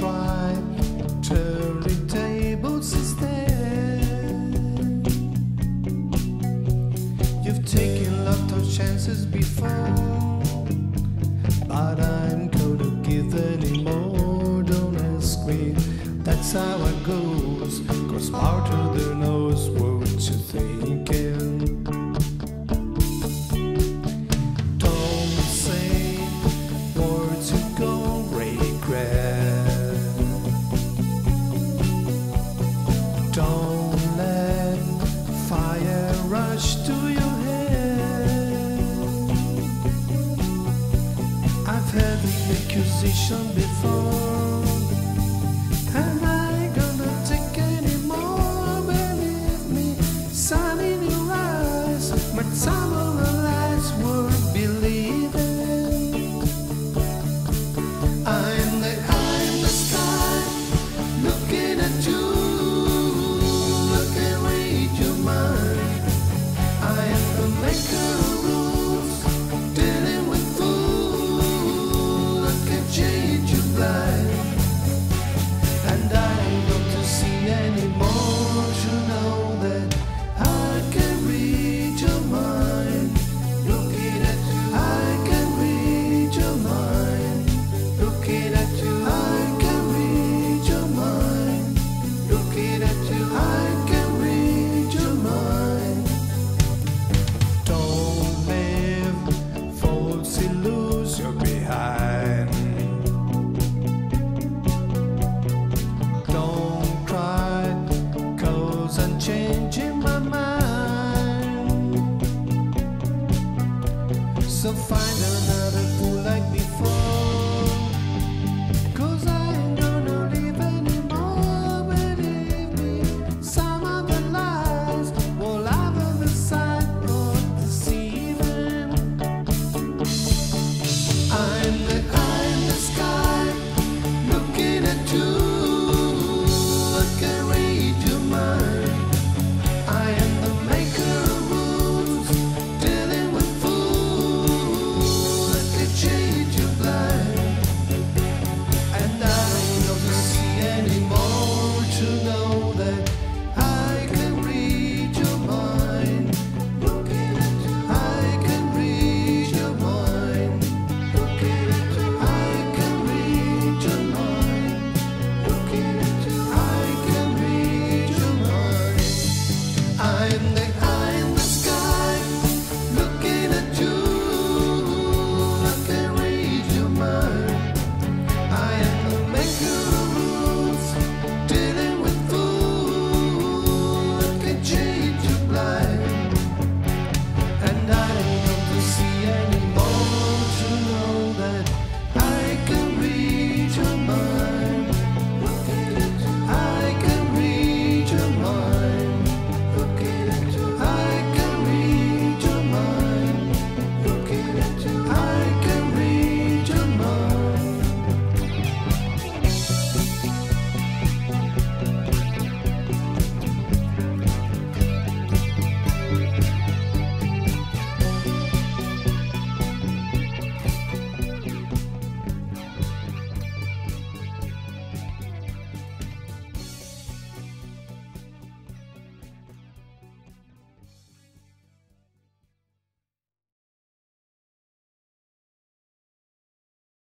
try turning tables instead. You've taken lots of chances before. rush to your head. I've had an accusation before.